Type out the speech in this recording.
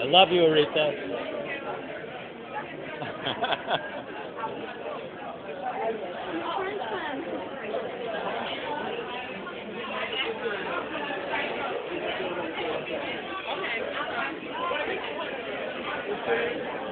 I love you, Aretha. Amen.